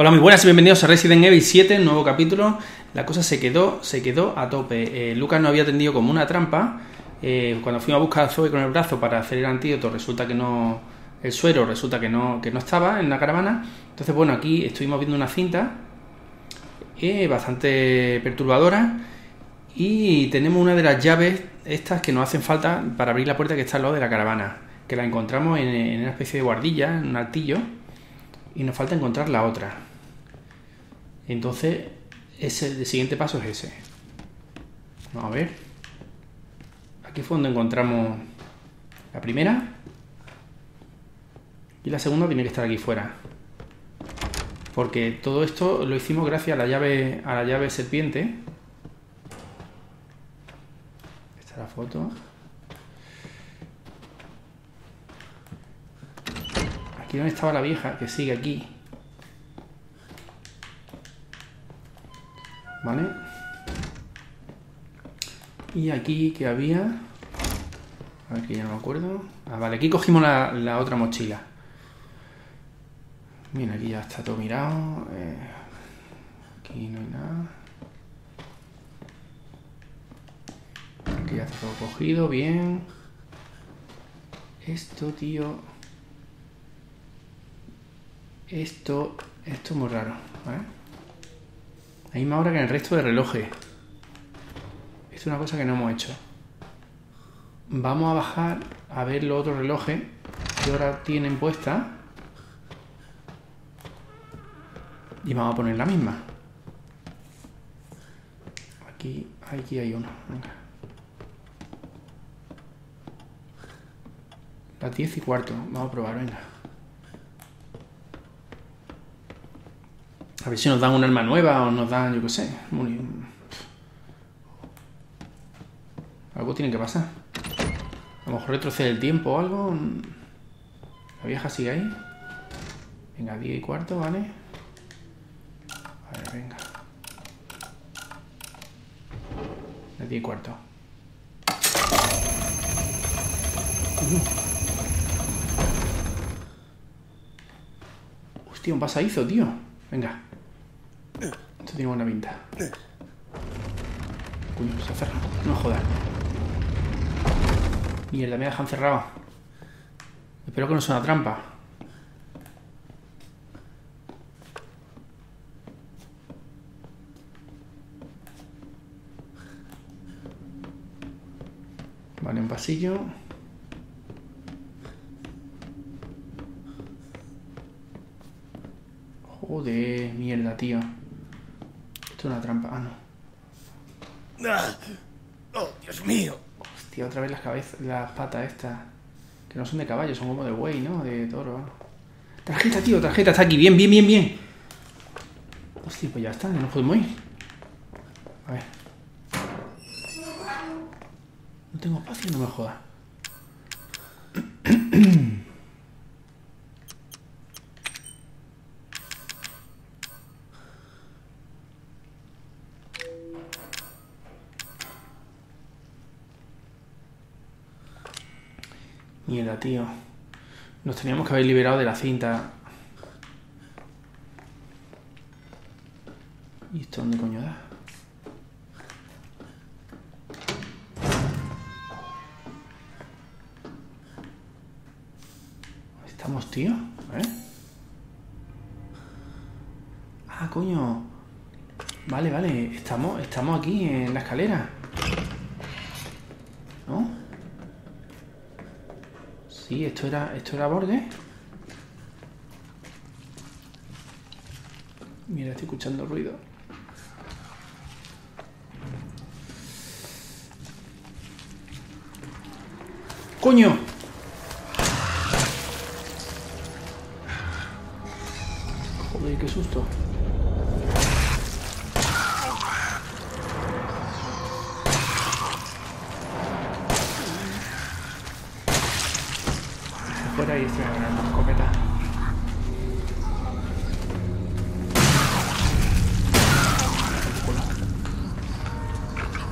Hola, muy buenas y bienvenidos a Resident Evil 7, nuevo capítulo. La cosa se quedó, se quedó a tope. Eh, Lucas no había tendido como una trampa. Eh, cuando fuimos a buscar a Zoe con el brazo para hacer el antídoto, resulta que no. El suero resulta que no, que no estaba en la caravana. Entonces, bueno, aquí estuvimos viendo una cinta eh, bastante perturbadora. Y tenemos una de las llaves, estas que nos hacen falta para abrir la puerta que está al lado de la caravana. Que la encontramos en, en una especie de guardilla, en un altillo. Y nos falta encontrar la otra. Entonces, ese, el siguiente paso es ese. Vamos a ver. Aquí fue donde encontramos la primera. Y la segunda tiene que estar aquí fuera. Porque todo esto lo hicimos gracias a la llave, a la llave serpiente. Esta es la foto. Aquí donde estaba la vieja, que sigue aquí. ¿Vale? Y aquí que había... Aquí ya no me acuerdo. Ah, vale, aquí cogimos la, la otra mochila. Mira, aquí ya está todo mirado. Eh, aquí no hay nada. Aquí ya está todo cogido, bien. Esto, tío. Esto, esto es muy raro. ¿vale? La misma hora que en el resto de relojes. Esto es una cosa que no hemos hecho. Vamos a bajar a ver los otros relojes que ahora tienen puesta. Y vamos a poner la misma. Aquí, aquí hay uno. Venga. Las 10 y cuarto. Vamos a probar, venga. A ver si nos dan un arma nueva o nos dan, yo qué sé. Muy... Algo tiene que pasar. A lo mejor retrocede el tiempo o algo. La vieja sigue ahí. Venga, 10 y cuarto, ¿vale? A ver, venga. Las 10 y cuarto. Hostia, un pasadizo, tío. Venga. Esto tiene buena pinta. Coño, se ha cerrado. No jodas. Mierda, me dejan cerrado. Espero que no sea una trampa. Vale, un pasillo. Joder, mierda, tío. Esto es una trampa. Ah, no. ¡Oh, Dios mío! Hostia, otra vez las cabezas, las patas estas. Que no son de caballo, son como de buey, ¿no? De toro. Tarjeta, tío, tarjeta, está aquí. Bien, bien, bien, bien. Hostia, pues ya está, no podemos ir. A ver. No tengo espacio, no me jodas. Tío. Nos teníamos que haber liberado de la cinta. ¿Y esto dónde coño da? ¿Estamos, tío? ¿Eh? Ah, coño. Vale, vale. Estamos, estamos aquí en la escalera. ¿No? Esto era, esto era borde. Mira, estoy escuchando ruido. ¡Coño! Fuera y estoy agarrando escopeta.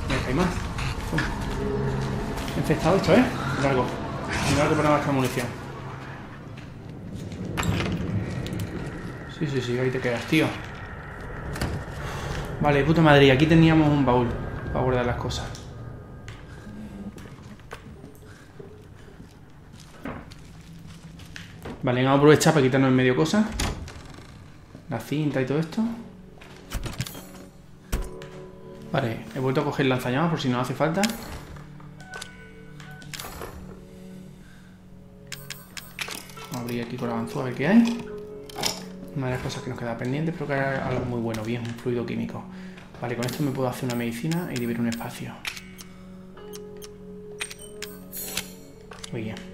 Mira, hay más. Infectado esto, ¿eh? Largo. Largo para gastar munición. Sí, sí, sí, ahí te quedas, tío. Vale, puta madre, aquí teníamos un baúl para guardar las cosas. Vale, vamos a aprovechar para quitarnos en medio cosas. La cinta y todo esto. Vale, he vuelto a coger lanzallamas por si no hace falta. Vamos a abrir aquí con la avanzó a ver qué hay. Una de las cosas que nos queda pendiente, pero que hay algo muy bueno, bien, un fluido químico. Vale, con esto me puedo hacer una medicina y dividir un espacio. Muy bien.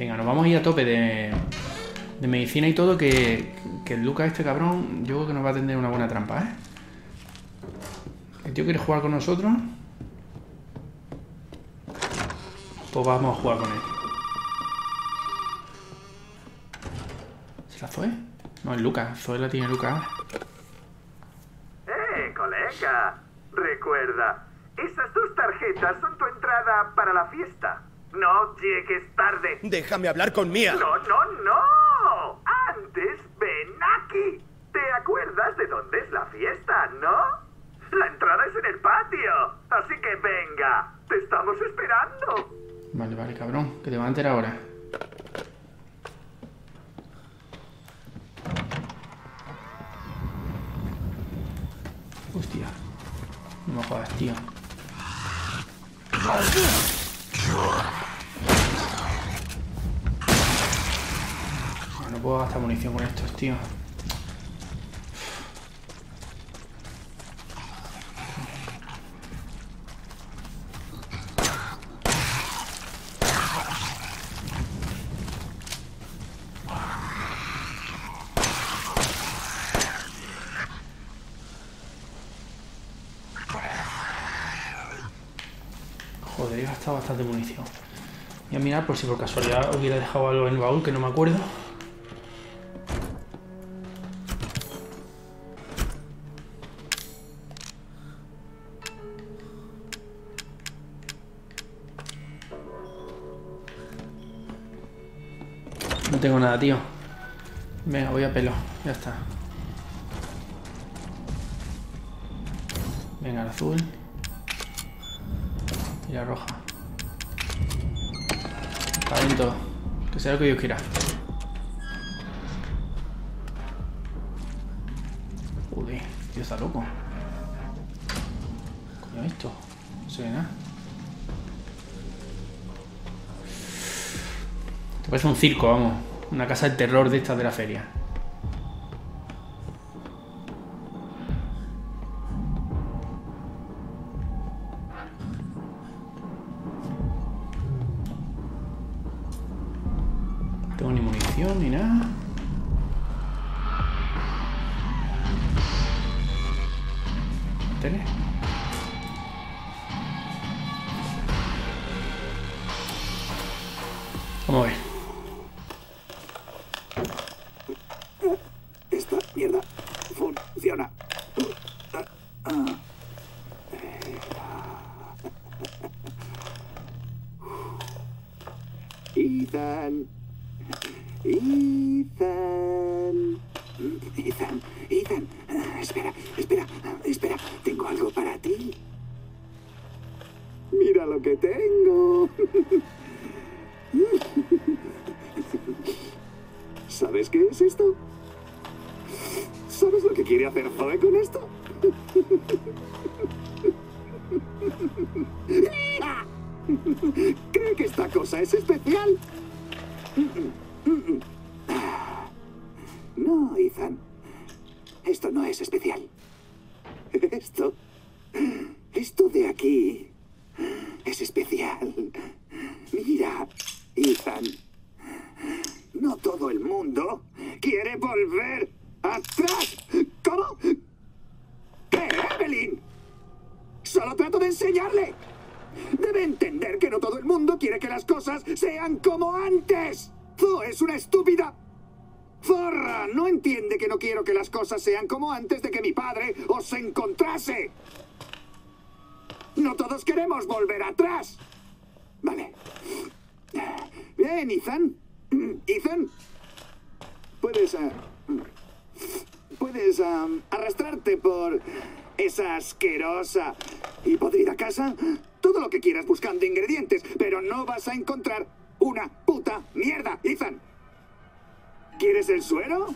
Venga, nos vamos a ir a tope de, de medicina y todo, que, que el Lucas, este cabrón, yo creo que nos va a tener una buena trampa, ¿eh? ¿El tío quiere jugar con nosotros? Pues vamos a jugar con él. ¿Es la Zoe? No, es Lucas. Zoe la tiene Lucas. ¡Eh, colega! Recuerda, esas dos tarjetas son tu entrada para la fiesta. No llegues tarde. Déjame hablar con Mía. No, no, no. Antes ven aquí. ¿Te acuerdas de dónde es la fiesta, no? La entrada es en el patio. Así que venga, te estamos esperando. Vale, vale, cabrón. Que te va a enterar ahora. Hostia. No me jodas, tío. Puedo gastar munición con estos, tío. Joder, he gastado bastante munición. Voy a mirar por si por casualidad hubiera dejado algo en el baúl que no me acuerdo. Tío. Venga, voy a pelo. Ya está. Venga, el azul. Y la roja. Para adentro. Que sea lo que Dios quiera. Joder, tío está loco. Coño, esto. No se ve nada. Esto parece un circo, vamos. Una casa de terror de estas de la feria. Tengo ni munición ni nada. ¿Tele? Sean como antes. Zoe es una estúpida. Zorra, no entiende que no quiero que las cosas sean como antes de que mi padre os encontrase. No todos queremos volver atrás. Vale. Bien, Ethan. Ethan. Puedes... eh, puedes am, arrastrarte por esa asquerosa y podrida casa todo lo que quieras buscando ingredientes, pero no vas a encontrar una puta mierda, Ethan. ¿Quieres el suero?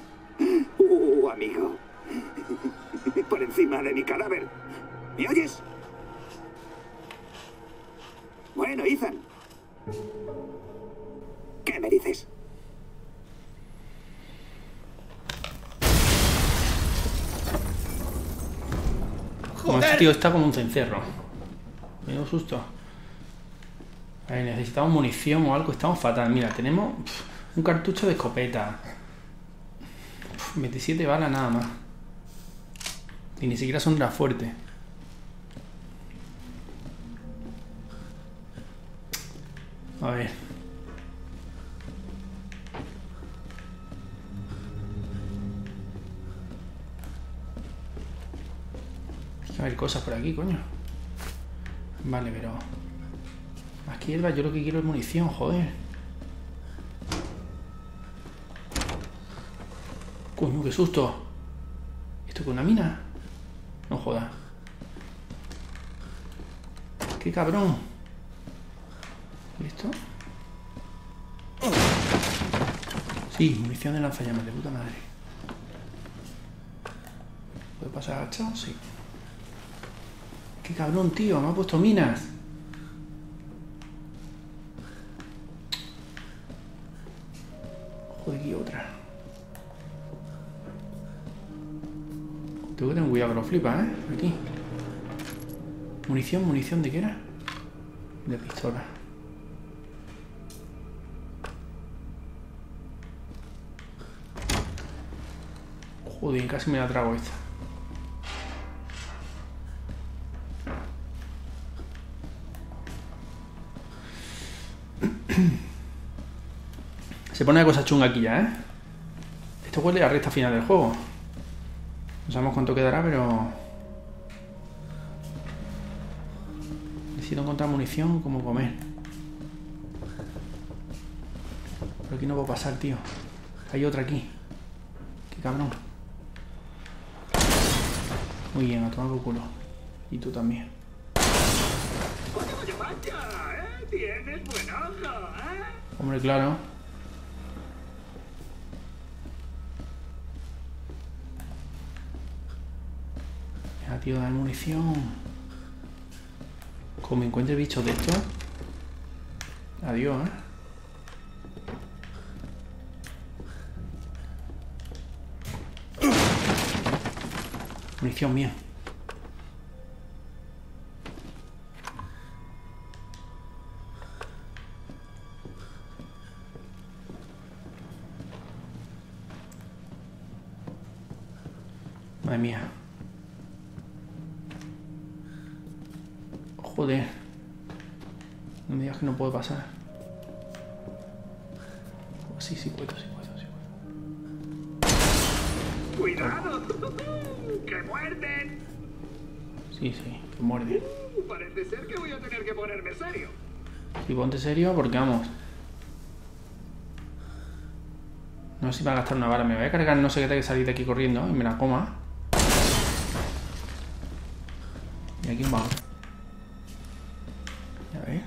Uh, amigo. Por encima de mi cadáver. ¿Me oyes? Bueno, Ethan. ¿Qué me dices? Como este tío está como un cencerro. Menudo susto. A ver, necesitamos munición o algo. Estamos fatal. Mira, tenemos un cartucho de escopeta. Pf, 27 balas nada más. Y ni siquiera son las fuertes. A ver. Tiene que haber cosas por aquí, coño. Vale, pero... Más que yo lo que quiero es munición, joder. Coño, qué susto. ¿Esto con una mina? No joda. Qué cabrón. ¿Y esto? Sí, munición de lanzallamas, de puta madre. ¿Puede pasar agachado? Sí. Qué cabrón, tío, me ha puesto minas. Joder, aquí otra. Tengo que tener cuidado que lo flipa, ¿eh? Aquí. Munición, munición, ¿de qué era? De pistola. Joder, casi me la trago esta. Se pone la cosa chunga aquí ya, ¿eh? Esto huele a recta final del juego. No sabemos cuánto quedará, pero... Necesito encontrar munición como comer. Por aquí no puedo pasar, tío. Hay otra aquí. Qué cabrón. Muy bien, a tomar por culo. Y tú también. Vaya, vaya, tío, dame munición. Como me encuentre bichos de estos. Adiós, ¿eh? Munición mía. Madre mía. Joder. No me digas que no puedo pasar. Sí, sí puedo, sí puedo, sí puedo. ¡Cuidado! ¡Que muerden! Sí, sí, que muerde. Uh, parece ser que voy a tener que ponerme serio. Y ponte serio porque vamos. No sé si va a gastar una bala. Me voy a cargar no sé qué tengo que salir de aquí corriendo y me la coma. Y aquí vamos. A ver.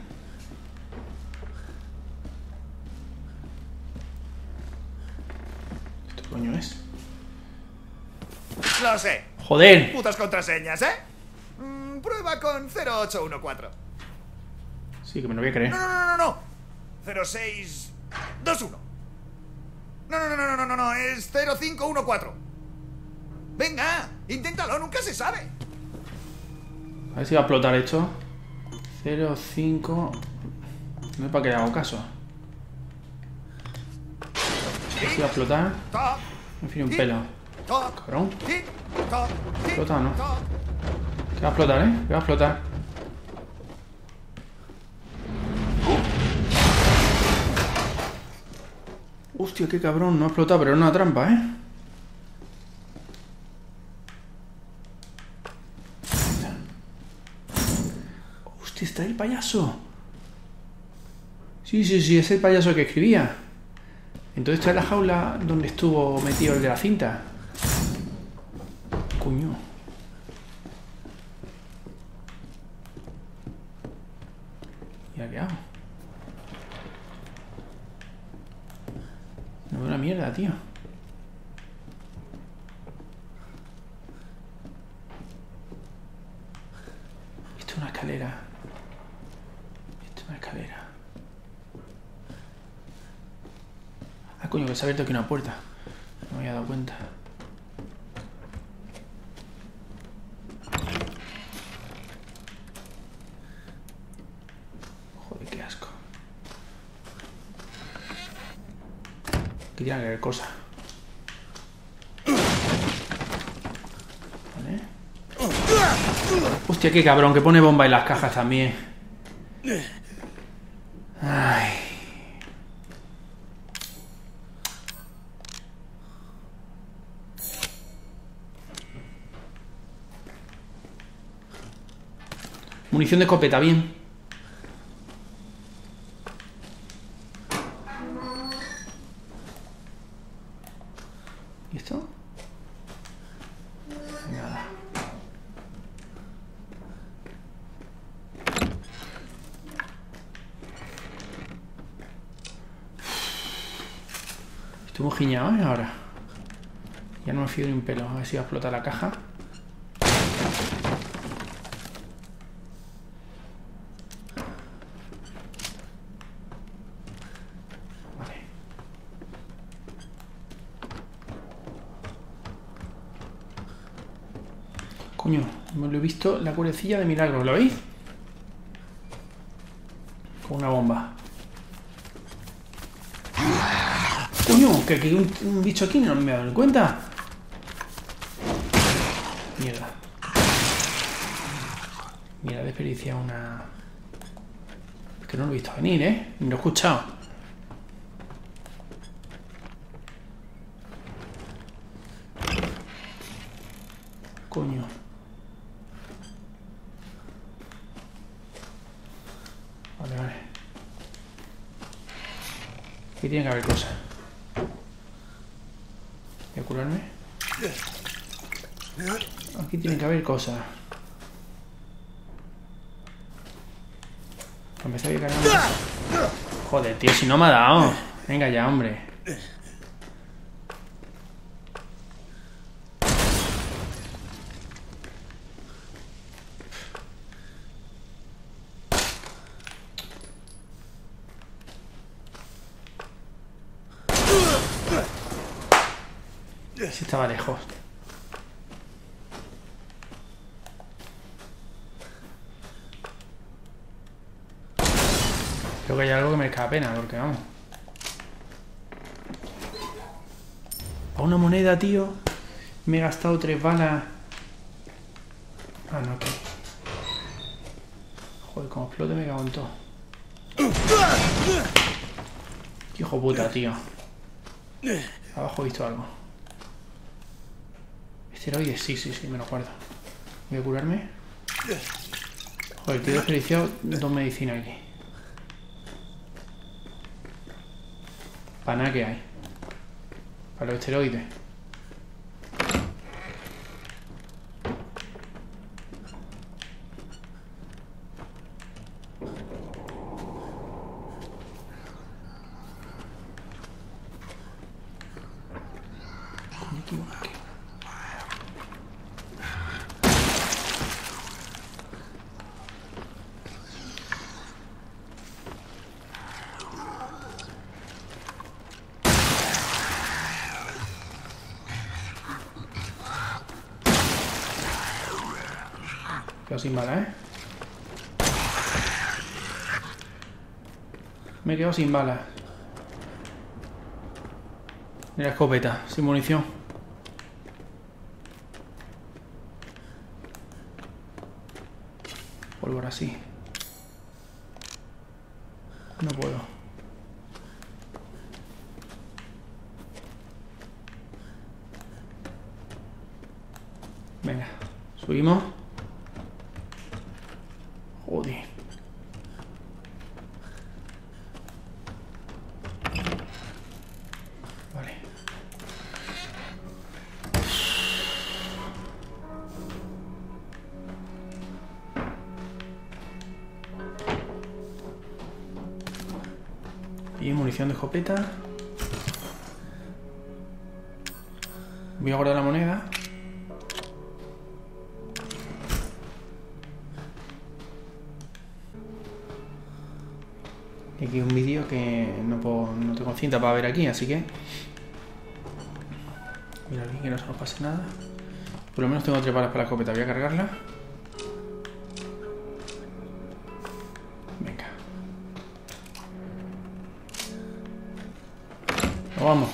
¿Esto coño es? Sé. ¡Joder! Putas contraseñas, ¿eh? Mm, prueba con 0814. Sí, que me lo voy a creer. No, no, no, no, no. 0621. No, no, no, no, no, no, no, es 0514. Venga, inténtalo, nunca se sabe. A ver si va a explotar esto. 05. No es para que le hago caso. A ver si va a explotar. En fin, un pelo. Cabrón. ¿Explota o no? Que va a explotar, ¿eh? Que va a explotar. Hostia, qué cabrón. No ha explotado, pero era una trampa, ¿eh? Hostia, está ahí el payaso. Sí, sí, sí, es el payaso que escribía. Entonces está en la jaula donde estuvo metido el de la cinta. Coño. ¿Y qué hago? No veo una mierda, tío. Esto es una escalera. Esto es una escalera. Ah, coño, que se ha abierto aquí una puerta. No me había dado cuenta. Joder, qué asco. Que ver cosas. Vale. Qué cabrón, que pone bomba en las cajas también. Ay. Munición de escopeta, bien. Un pelo. A ver si va a explotar la caja. Vale. Coño, me lo he visto la curecilla de milagro, ¿lo veis? Con una bomba. Coño, que hay un, un bicho aquí, no me he dado cuenta. Mierda. Desperdicia una... Es que no lo he visto venir, ¿eh? Ni lo he escuchado. Coño. Vale, vale. Aquí tiene que haber cosas. Voy a curarme. Aquí tiene que haber cosas. Para empezar a cargar. Joder, tío, si no me ha dado. Venga ya, hombre. Si estaba lejos. Creo que pena, porque vamos. A una moneda, tío. Me he gastado tres balas. Ah, no. Joder, como explote me cago en todo. Hijo puta, tío. Abajo he visto algo. Esteroides, sí, sí, sí, me lo guardo. Voy a curarme. Joder, te he desperdiciado dos medicinas aquí. Para nada que hay. Para los esteroides. Me equivoqué. Quedo sin bala, ¿eh? Sin bala. Mira escopeta, sin munición. Munición de escopeta. Voy a guardar la moneda. Y aquí un vídeo que no, puedo, no tengo cinta para ver aquí, así que... Mira aquí que no se nos pase nada. Por lo menos tengo tres balas para la escopeta, voy a cargarla. Vamos.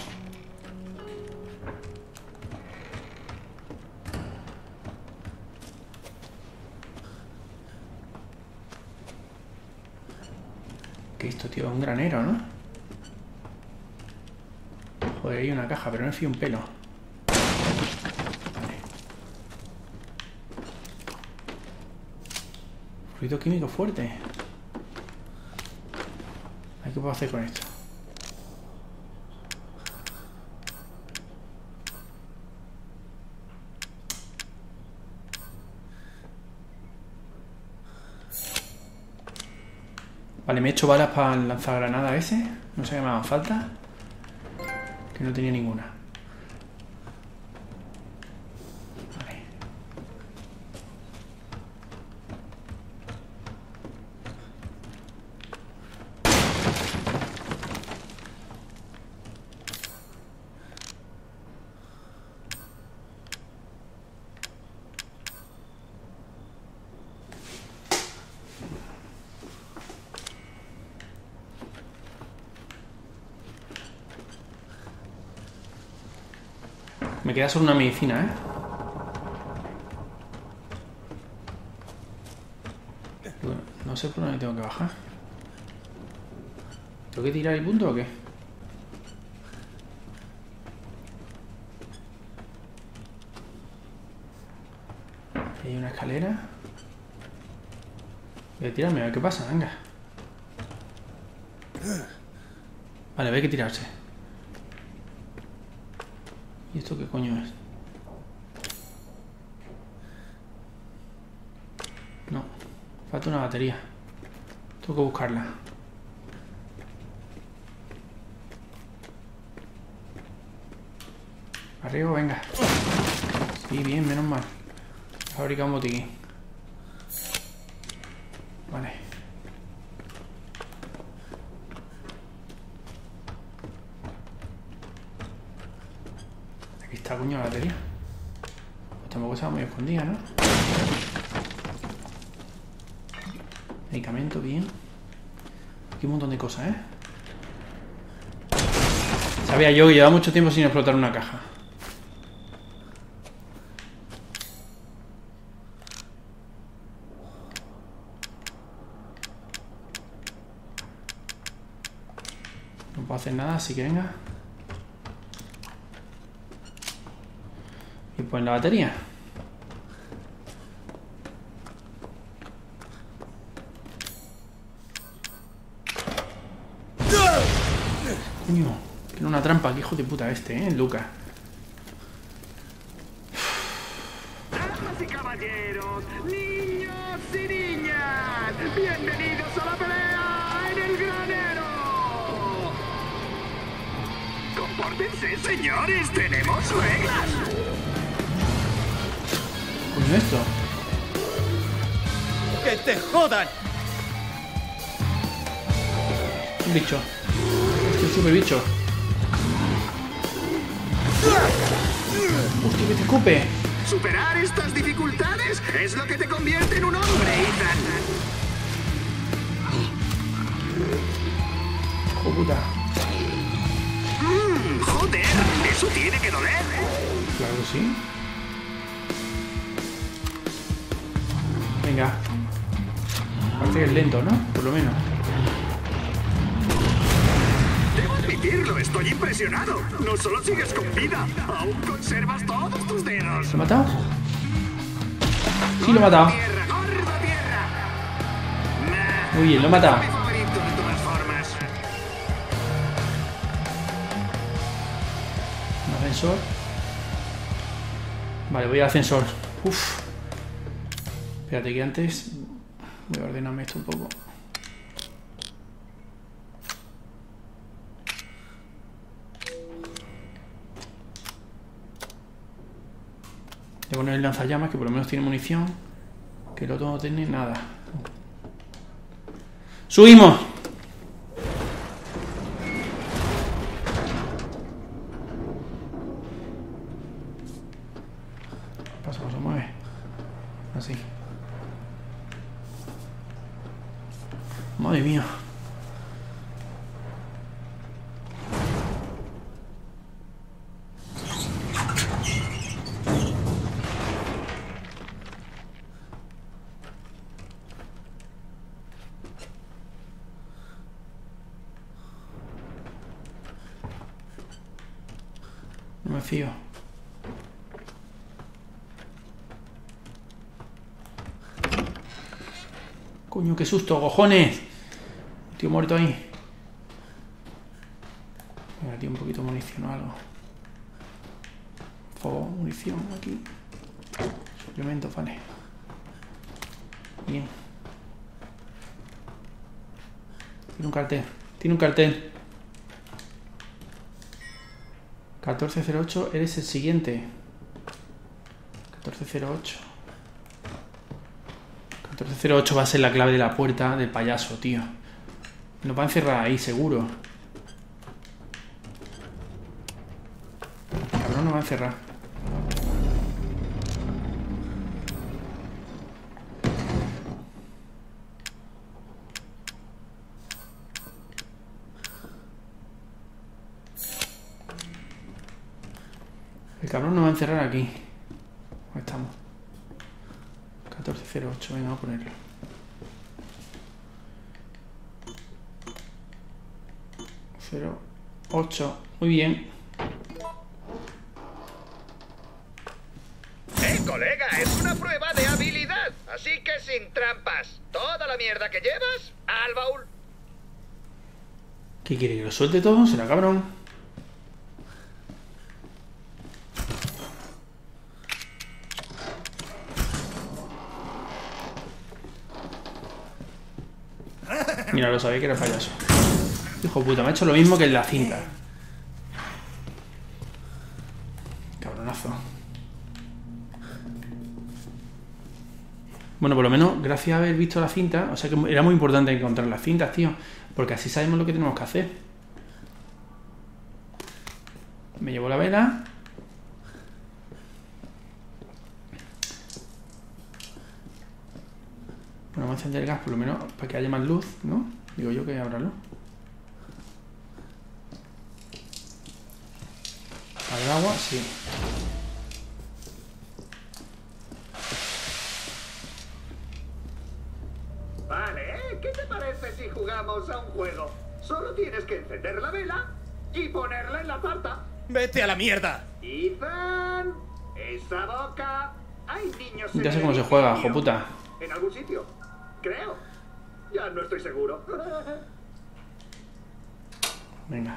¿Qué es esto, tío? Un granero, ¿no? Joder, hay una caja, pero no me fío un pelo. Fluido químico fuerte. ¿Qué puedo hacer con esto? Vale, me he hecho balas para el lanzagranada ese. No sé qué me haga falta. Que no tenía ninguna. Me queda solo una medicina, ¿eh? Bueno, no sé por dónde tengo que bajar. ¿Tengo que tirar el punto o qué? Hay una escalera. Voy a tirarme a ver qué pasa, venga. Vale, hay que tirarse. ¿Y esto qué coño es? No, falta una batería. Tengo que buscarla. Arriba, venga. Sí, bien, menos mal. Fabrica un botiquín. Vale. Aquí está, coño, la batería. Pues tampoco estaba muy escondida, ¿no? Medicamento, bien. Aquí un montón de cosas, ¿eh? Sabía yo que mucho tiempo sin explotar una caja. No puedo hacer nada, así que venga. Y pues la batería. Coño, tiene una trampa, que hijo de puta este, eh, Luca. Damas y caballeros, niños y niñas, bienvenidos a la pelea en el granero. Compórtense, señores, tenemos reglas. Coño, esto. ¡Que te jodan! Un bicho. Este es un super bicho. Hostia, que te escupe. Superar estas dificultades es lo que te convierte en un hombre, Ethan. Hijo puta. Mm, joder, eso tiene que doler. Claro que sí. Venga. Parece que es lento, ¿no? Por lo menos. Estoy impresionado. No solo sigues con vida, aún conservas todos tus dedos. ¿Lo he matado? Sí, lo he matado. Muy bien, lo he matado. Un ascensor. Vale, voy al ascensor. Uf. Espérate que antes. Voy a ordenarme esto un poco. Poner el lanzallamas, que por lo menos tiene munición. Que el otro no tiene nada. ¡Subimos! ¿Qué pasa? ¿No se mueve? Así. Madre mía. No me fío. Coño, qué susto, cojones. Tío muerto ahí. Venga, tío, un poquito de munición o algo. Favor, munición aquí. Suplemento, vale. Bien. Tiene un cartel. Tiene un cartel. 1408, eres el siguiente. 1408. 1408 va a ser la clave de la puerta del payaso, tío. Nos va a encerrar ahí, seguro. Cabrón, nos va a encerrar. El cabrón nos va a encerrar aquí. ¿Dónde estamos? 1408, venga, a ponerlo. Cero, ocho, muy bien. ¡Eh, colega! Es una prueba de habilidad. Así que sin trampas. Toda la mierda que llevas, al baúl. ¿Qué quiere que lo suelte todo? Será cabrón. Mira, lo sabía que era payaso. Hijo de puta, me ha hecho lo mismo que en la cinta. Cabronazo. Bueno, por lo menos, gracias a haber visto la cinta, o sea que era muy importante encontrar las cintas, tío. Porque así sabemos lo que tenemos que hacer. Me llevo la vela. Bueno, vamos a encender el gas por lo menos para que haya más luz, ¿no? Digo yo que luz. ¿Al agua? Sí. Vale, ¿eh? ¿qué te parece si jugamos a un juego? Solo tienes que encender la vela y ponerla en la tarta. ¡Vete a la mierda! Ethan, esa boca. Hay niños en Ya sé cómo se juega, hijo puta. En algún sitio. Creo. Ya no estoy seguro. Venga.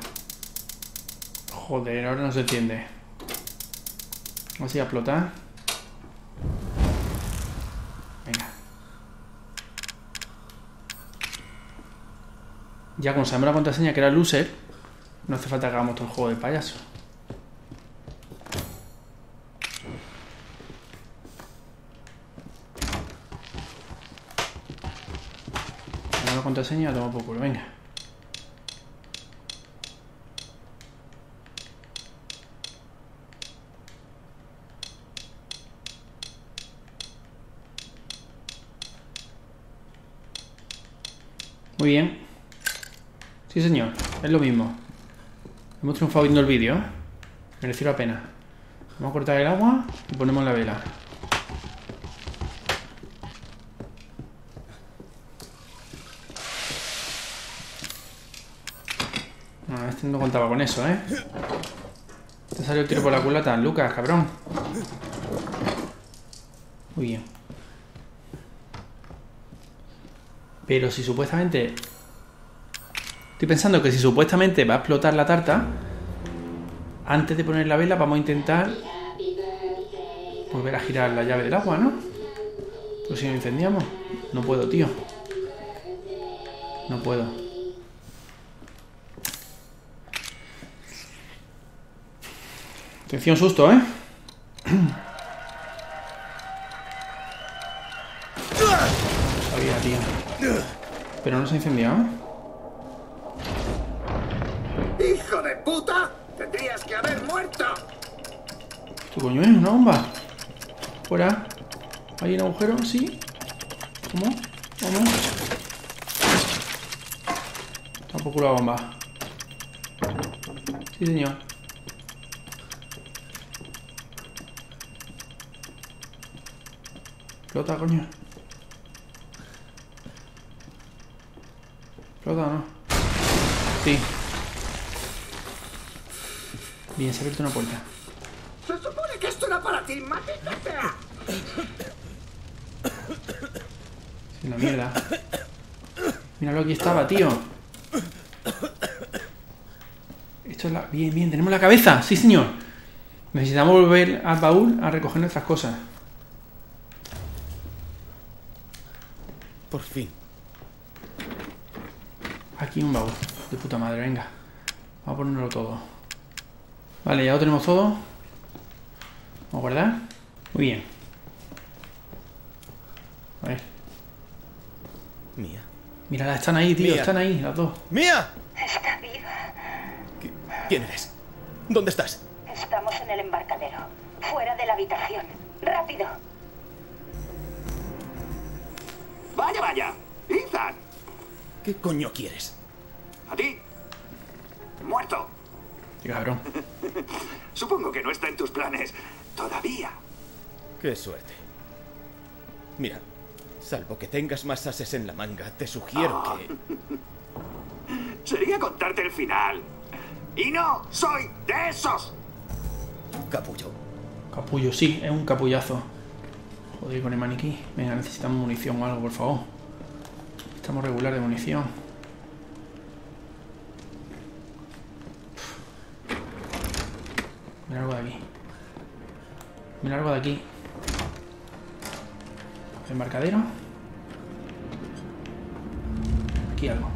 Joder, ahora no se entiende. Así a explotar. Venga. Ya como sabemos la contraseña que era loser, no hace falta que hagamos todo el juego de payaso. Contraseña, toma por culo, venga. Muy bien. Sí, señor. Es lo mismo. Hemos triunfado viendo el vídeo, ¿eh? Mereció la pena. Vamos a cortar el agua y ponemos la vela. No, contaba con eso, ¿eh? Te salió el tiro por la culata, Lucas, cabrón. Muy bien. Pero si supuestamente... Estoy pensando que si supuestamente va a explotar la tarta, antes de poner la vela vamos a intentar volver a girar la llave del agua, ¿no? Pues si no incendiamos. No puedo, tío. No puedo. Atención, susto, ¿eh? Sabía, tío. Pero no se ha incendiado. ¡Hijo de puta! ¡Tendrías que haber muerto! ¿Tu coño es una bomba? Fuera. ¿Hay un agujero? Sí. ¿Cómo? ¿Cómo? Tampoco la bomba. Sí, señor. Explota, coño. Explota, ¿no? Sí. Bien, se ha abierto una puerta. ¡Se supone que esto era para ti, maldita sea! Sí, la mierda. Míralo, aquí estaba, tío. Esto es la... Bien, bien, tenemos la cabeza. Sí, señor. Necesitamos volver al baúl a recoger nuestras cosas. Fin. Aquí un baúl. De puta madre, venga. Vamos a ponerlo todo. Vale, ya lo tenemos todo. Vamos a guardar. Muy bien. A ver. Mía. Mírala, están ahí, tío. Mía. Están ahí, las dos. ¡Mía! Está viva. ¿Qui- ¿Quién eres? ¿Dónde estás? Estamos en el embarcadero. Fuera de la habitación. ¡Vaya, vaya! ¡Ethan! ¿Qué coño quieres? ¿A ti? ¡Muerto! Qué cabrón. Supongo que no está en tus planes. Todavía. Qué suerte. Mira, salvo que tengas más ases en la manga, te sugiero que... Sería contarte el final. Y no soy de esos. Capullo. Capullo, sí, es un capullazo. Joder, con el maniquí. Venga, necesitamos munición o algo, por favor. Estamos regular de munición. Mira algo de aquí. Mira algo de aquí. Embarcadero. Aquí algo.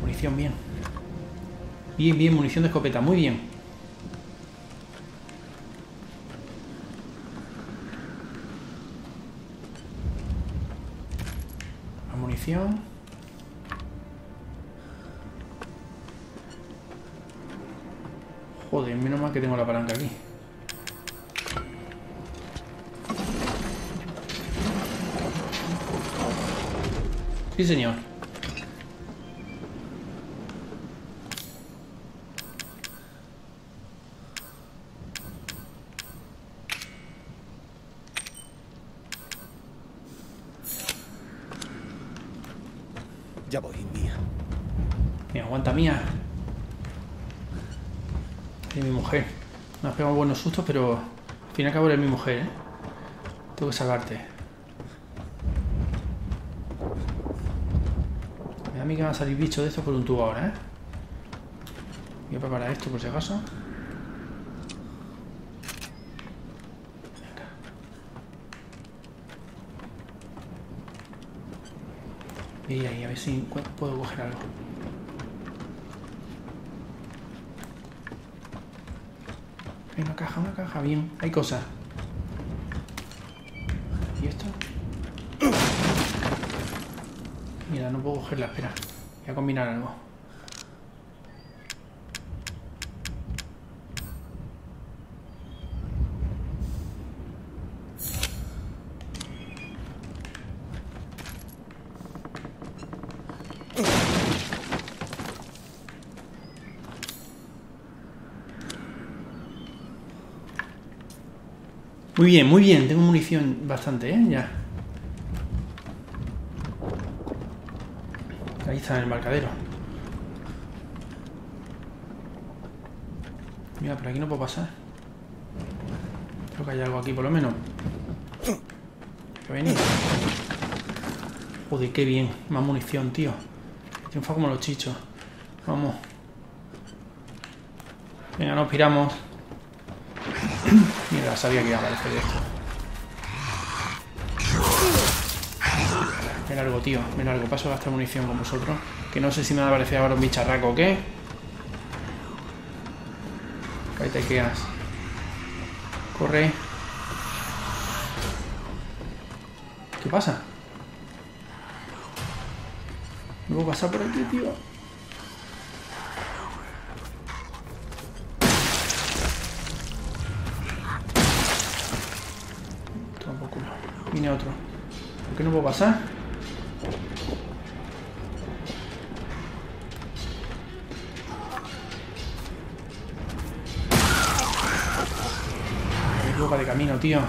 Munición bien. Bien, bien, munición de escopeta, muy bien. La Joder, menos mal que tengo la palanca aquí. Sí, señor. Ya voy, Mía. Mira, aguanta mía. Y mi mujer. Me has pegado buenos sustos, pero al fin y al cabo eres mi mujer, ¿eh? Tengo que salvarte. Me a mí que van a salir bichos de estos por un tubo ahora, ¿eh? Voy a preparar esto por si acaso. Venga. Y ahí, a ver si puedo coger algo. Hay una caja, una caja, bien. Hay cosas. ¿Y esto? Mira, no puedo cogerla, espera. Voy a combinar algo. Muy bien, muy bien. Tengo munición bastante, ¿eh? Ya. Ahí está el embarcadero. Mira, por aquí no puedo pasar. Creo que hay algo aquí, por lo menos. Que venir. Joder, qué bien. Más munición, tío. Triunfa como los chichos. Vamos. Venga, nos piramos. Mira, sabía que iba a aparecer esto. Me largo, tío. Me largo. Paso a gastar munición con vosotros. Que no sé si me va a ahora un bicharraco o qué. Ahí te quedas. Corre. ¿Qué pasa? No puedo pasar por aquí, tío. Viene otro. ¿Por qué no puedo pasar? Me equivoco de camino, tío.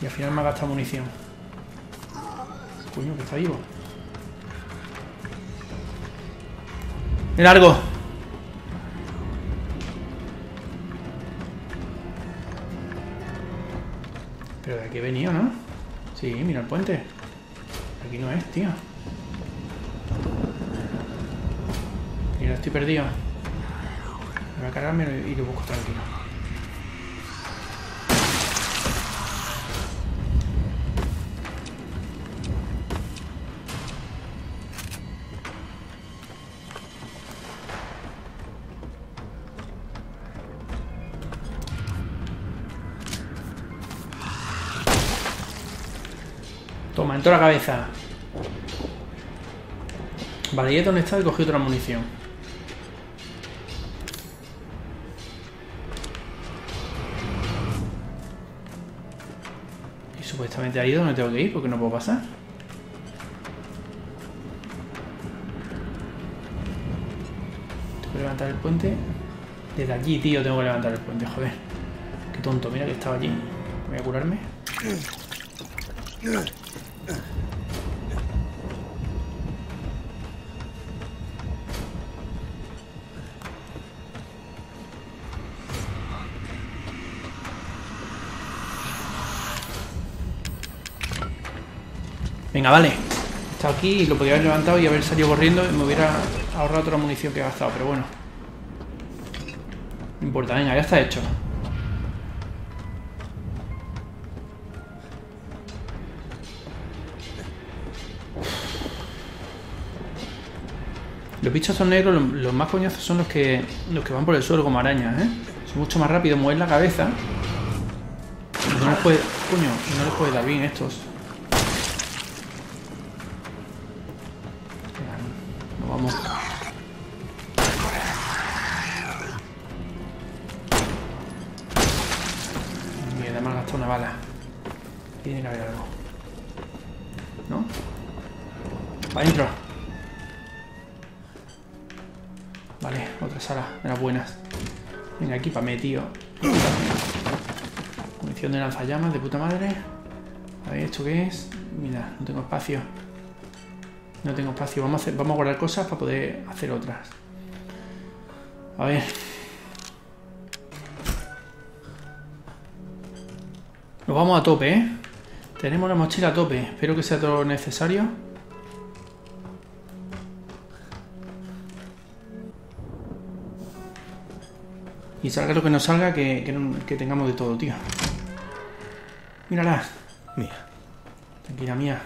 Y al final me ha gastado munición. Coño, que está vivo. ¡De largo! Aquí he venido, ¿no? Sí, mira el puente. Aquí no es, tío. Mira, estoy perdido. Me voy a cargarme y lo busco tranquilo. La cabeza. Vale, y es donde está y cogí otra munición. Y supuestamente ahí es donde tengo que ir porque no puedo pasar. Tengo que levantar el puente. Desde allí, tío, tengo que levantar el puente, joder. Qué tonto, mira que estaba allí. Voy a curarme. Venga, vale. Está aquí y lo podría haber levantado y haber salido corriendo y me hubiera ahorrado toda la munición que he gastado, pero bueno. No importa, venga, ya está hecho. Los bichos son negros, los, más coñazos son los que los que van por el suelo como arañas, ¿eh? Son mucho más rápido, mueven la cabeza. No les puede. Coño, no les puede dar bien estos. Lanzallamas, de puta madre. A ver, ¿esto qué es? Mira, no tengo espacio. No tengo espacio. Vamos a, hacer, vamos a guardar cosas para poder hacer otras. A ver. Nos vamos a tope, ¿eh? Tenemos la mochila a tope. Espero que sea todo lo necesario. Y salga lo que nos salga, que, que, tengamos de todo, tío. Mírala. Mía. Tranquila mía.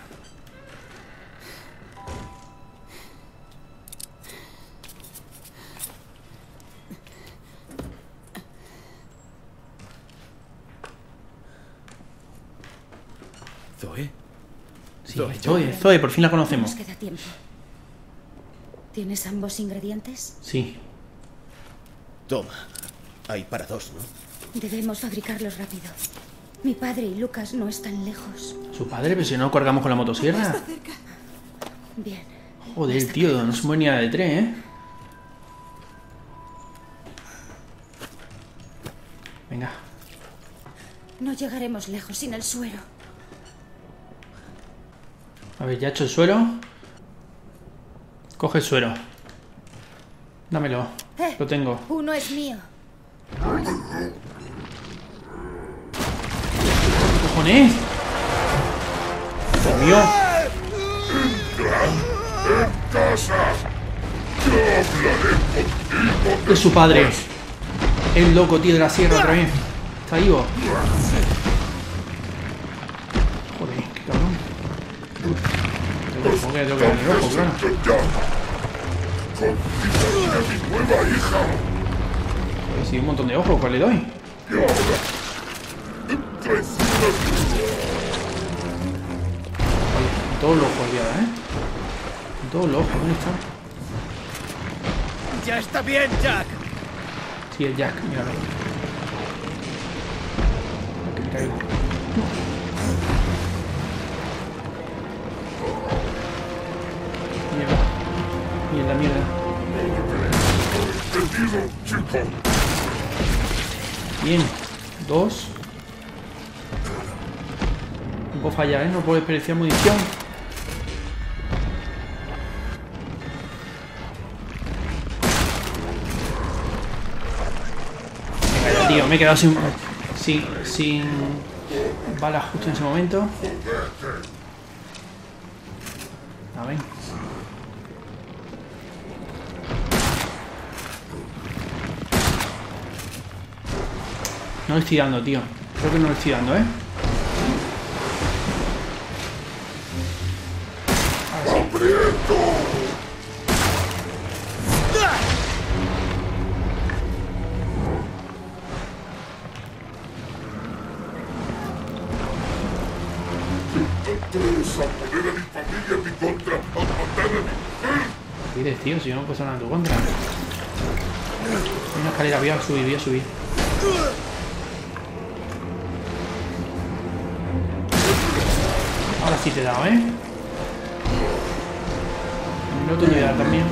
Zoe. Sí, Zoe, Zoe, Zoe, por fin la No conocemos. nos queda tiempo. ¿Tienes ambos ingredientes? Sí. Toma. Hay para dos, ¿no? Debemos fabricarlos rápido. Mi padre y Lucas no están lejos. Su padre, pero si no cargamos con la motosierra. Bien. Joder, tío, no se mueve ni la de tres, ¿eh? Venga. No llegaremos lejos sin el suero. A ver, ya he hecho el suero. Coge el suero. Dámelo. Eh. Lo tengo. Uno es mío. Dios mío. Es su padre. El loco, tío, de la sierra otra vez. Está vivo. Joder, qué cabrón. ¿Cómo que tengo que darle rojo, claro? Joder, sí, un montón de ojos, ¿cuál le doy? Los ojos ya, ¿eh? Todo el ojo, ¿dónde está? ¡Ya está bien, Jack! Sí, el Jack, míralo. Que me caigo. Mierda. Mierda, mierda. Bien. Dos. Puedo fallar, ¿eh? No puedo desperdiciar munición. Tío. Me he quedado sin... Sin... Sin... Balas justo en ese momento. A ver. No le estoy dando, tío. Creo que no le estoy dando, ¿eh? Si no puedo nada en tu contra. Hay una escalera, voy a subir, voy a subir. Ahora sí te he dado, ¿eh? Otro me voy a dar también.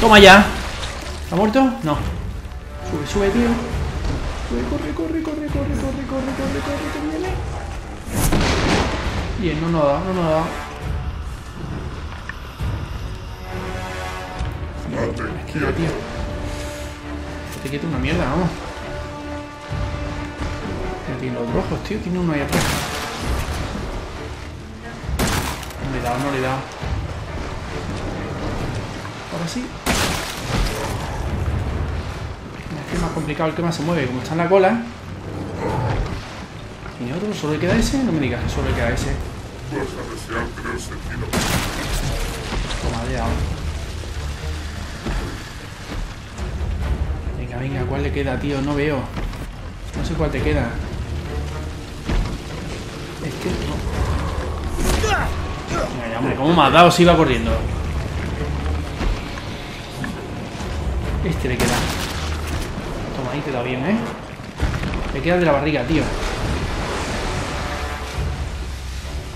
Toma ya. ¿Está muerto? No. Sube, sube, tío. Sube, corre, corre, corre, corre, corre, corre, corre, corre, que viene. Bien, no nos ha dado, no nos ha dado. Tío. Te quito una mierda, vamos. Ya tiene los rojos, tío. Tiene uno ahí atrás. No le he dado, no le he dado. Ahora sí. Es que es más complicado el que más se mueve. Como está en la cola. ¿Tiene otro? ¿Solo le queda ese? No me digas que solo le queda ese. Toma, le Venga, ¿cuál le queda, tío? No veo. No sé cuál te queda. Es que no. Hombre, ¿cómo me has dado si iba corriendo? Este le queda. Toma, ahí te da bien, ¿eh? Le queda de la barriga, tío.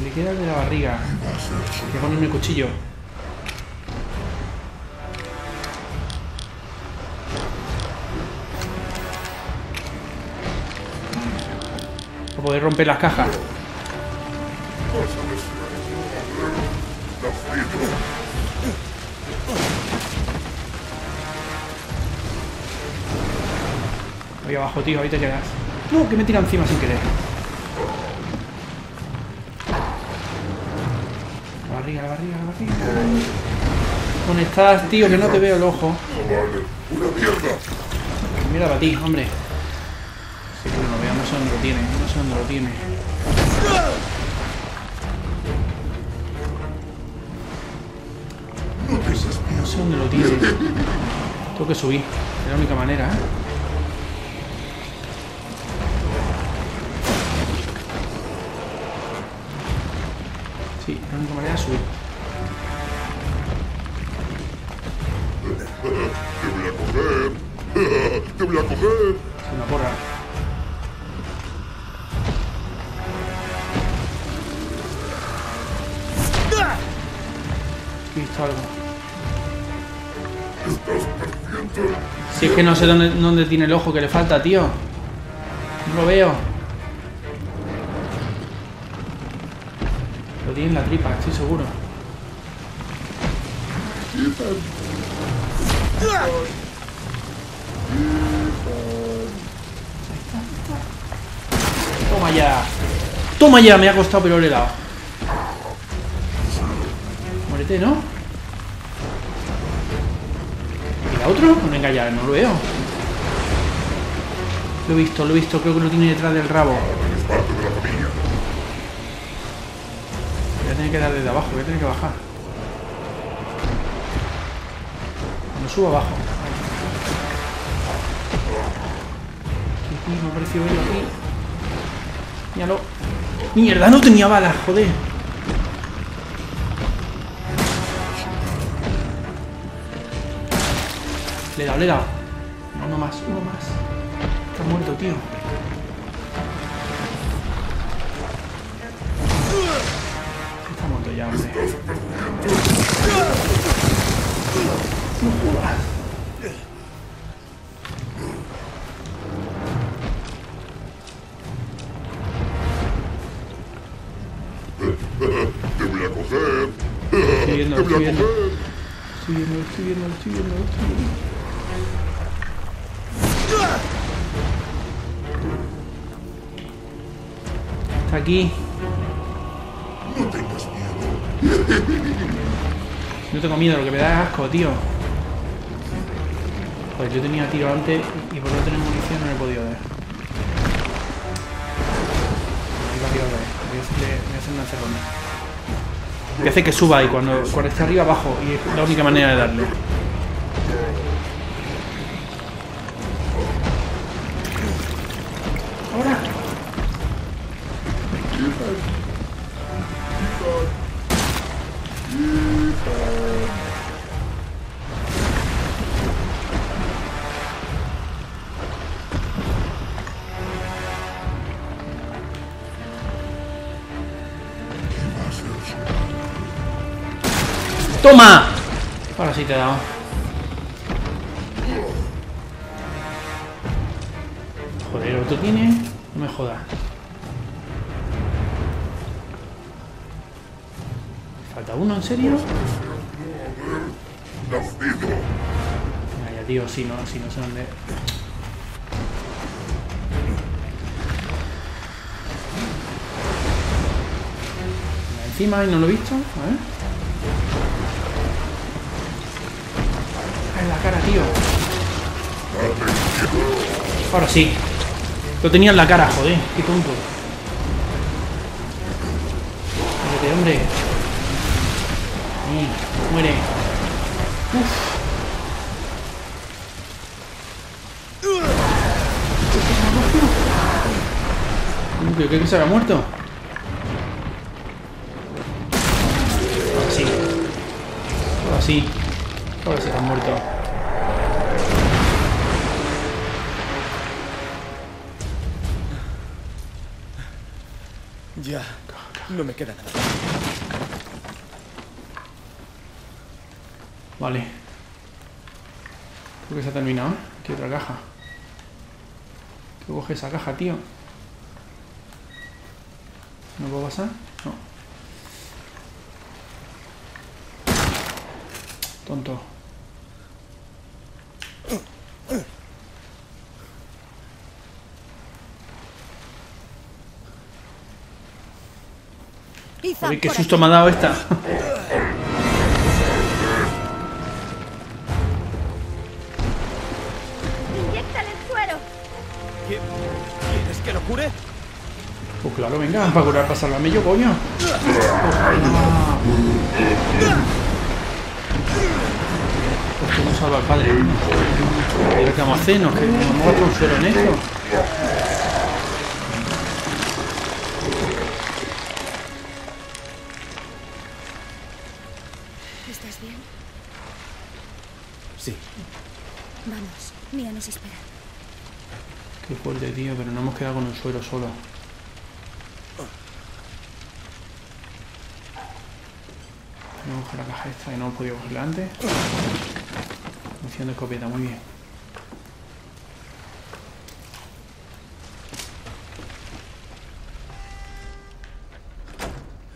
Le queda de la barriga. Voy a ponerme el cuchillo. Poder romper las cajas. Ahí abajo, tío, te quedas. No, que me tira encima sin querer. La barriga, la barriga, la barriga. ¿Dónde estás, tío? Que no te veo el ojo. Mira para ti, hombre. No sé dónde lo tiene, no sé dónde lo tiene. No sé dónde lo tiene. Tengo que subir, es la única manera, ¿eh? Sí, la única manera es subir. Te voy a coger. Te voy a coger. Que no sé dónde, dónde tiene el ojo que le falta, tío. No lo veo. Lo tiene en la tripa, estoy seguro. Toma ya. Toma ya, me ha costado, pero le he dado. Muérete, ¿no? Otro? No venga ya, no lo veo. Lo he visto, lo he visto, creo que lo tiene detrás del rabo. Voy a tener que dar desde abajo, voy a tener que bajar. Cuando subo abajo. Aquí, me ha aparecido él aquí. Míralo. Mierda, no tenía balas, joder. Le he dado, le he dado. Uno más, uno más. Está muerto, tío. Está muerto ya, hombre. No jodas. Te voy a coger. Estoy viendo. Estoy viendo, estoy viendo, estoy viendo, estoy viendo. Está aquí. No tengas miedo. No tengo miedo, lo que me da es asco, tío. Joder, yo tenía tiro antes y por no tener munición no lo he podido otra vez. Voy a hacerle, voy a hacer una. Voy a hacer que suba y cuando, cuando esté arriba abajo. Y es la única manera de darle. ¡Toma! Ahora sí te he dado. Joder, ¿otro tiene? No me jodas. ¿Falta uno, en serio? Nacido. Venga, ya, tío, si no, si no sé dónde. Encima y no lo he visto. A ver. En la cara, tío. Ahora sí. Lo tenía en la cara, joder. Qué tonto. Muérete, hombre. Ahí, muere. Uf. Creo que se había muerto. Ahora sí. Ahora sí. Ahora se ha muerto. Ya. No me queda nada. Vale. Creo que se ha terminado. ¿eh? Aquí otra caja. ¿Qué coge esa caja, tío? ¿No puedo pasar? No. Tonto. Joder, qué susto me ha dado esta. ¡Inyéctale el suero! ¿Qué- ¿Quieres que lo cure? Pues claro, venga, para curar, para salvarme yo, coño. Pues cómo salva al padre. Qué vamos a hacer, nos vamos a gastar un suero en esto. Nos. Qué fuerte, tío, pero no hemos quedado con un suero solo. A coger la caja esta que no hemos podido cogerla antes. Munición de escopeta, muy bien.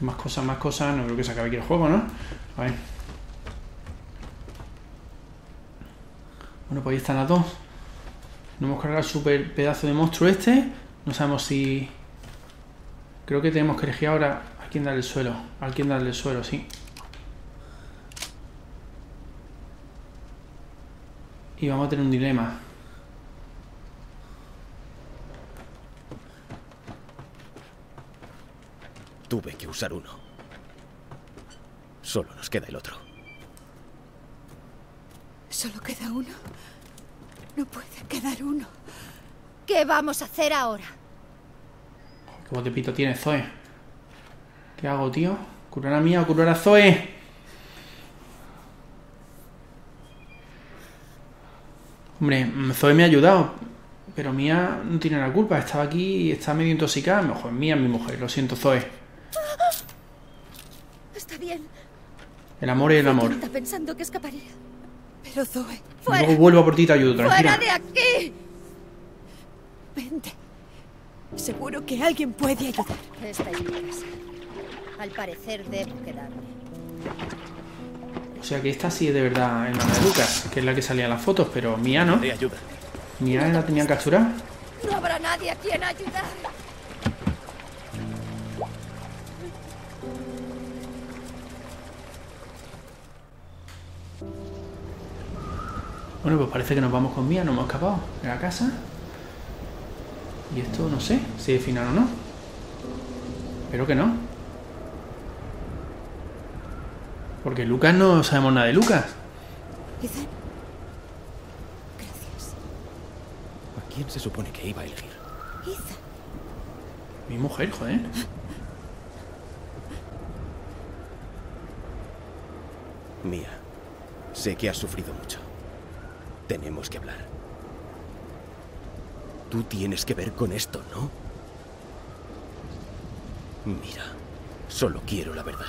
Más cosas, más cosas. No creo que se acabe aquí el juego, ¿no? A ver. Bueno, pues ahí están las dos. No hemos cargado el super pedazo de monstruo este. No sabemos si... Creo que tenemos que elegir ahora a quién darle el suelo. A quién darle el suelo, sí. Y vamos a tener un dilema. Tuve que usar uno. Solo nos queda el otro. ¿Solo queda uno? No puede quedar uno. ¿Qué vamos a hacer ahora? ¿Qué de pito tiene Zoe? ¿Qué hago, tío? ¿Curar a Mía o curar a Zoe? Hombre, mm, Zoe me ha ayudado, pero Mía no tiene la culpa. Estaba aquí y está medio intoxicada. Mejor Mía es mi mujer. Lo siento, Zoe. Está bien. El amor es el amor. Está pensando que escaparía. Pero Zoe, Luego vuelvo a por ti y te ayudo, tranquila. ¡Fuera de aquí! vente. Seguro que alguien puede ayudar. Está en mi casa. Al parecer debo quedarme. O sea que esta sí es de verdad hermana de Lucas, que es la que salía en las fotos, pero Mía no. Mía la tenían capturada. No habrá nadie a quien ayudar. Bueno, pues parece que nos vamos con Mía, nos hemos escapado de la casa. Y esto no sé si es final o no. Espero que no. Porque Lucas no sabemos nada de Lucas. Ethan. Gracias. ¿A quién se supone que iba a elegir? Ethan. Mi mujer, joder. Mía, sé que has sufrido mucho. Tenemos que hablar. Tú tienes que ver con esto, ¿no? Mira, solo quiero la verdad.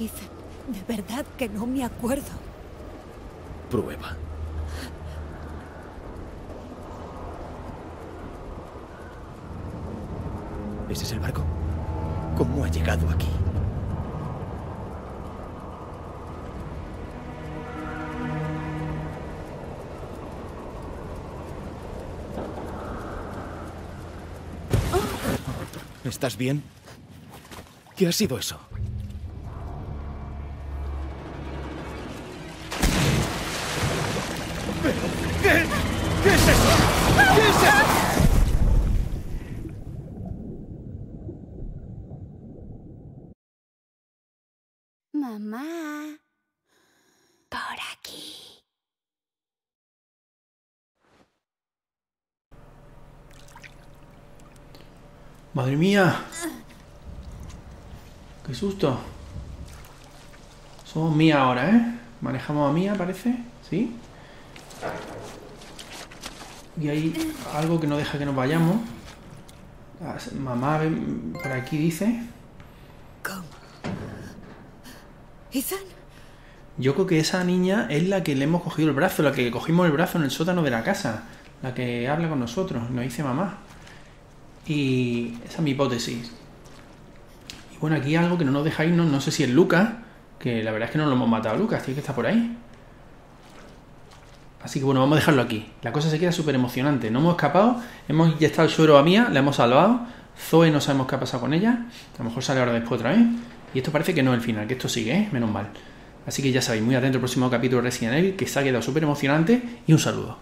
Ethan, de verdad que no me acuerdo. Prueba. ¿Ese es el barco? ¿Cómo ha llegado aquí? ¿Estás bien? ¿Qué ha sido eso? Madre mía. Qué susto. Somos Mía ahora, ¿eh? Manejamos a Mía, parece. ¿Sí? Y hay algo que no deja que nos vayamos. Mamá, por aquí dice. Yo creo que esa niña es la que le hemos cogido el brazo, la que cogimos el brazo en el sótano de la casa. La que habla con nosotros, nos dice mamá. Y esa es mi hipótesis. Y bueno, aquí algo que no nos deja irnos, no sé si es Lucas, que la verdad es que no lo hemos matado Lucas, tiene que estar por ahí. Así que bueno, vamos a dejarlo aquí. La cosa se queda súper emocionante. No hemos escapado, hemos inyectado el suero a Mía, la hemos salvado. Zoe no sabemos qué ha pasado con ella. A lo mejor sale ahora después otra vez. Y esto parece que no es el final, que esto sigue, ¿eh? Menos mal. Así que ya sabéis, muy atento al próximo capítulo de Resident Evil, que se ha quedado súper emocionante. Y un saludo.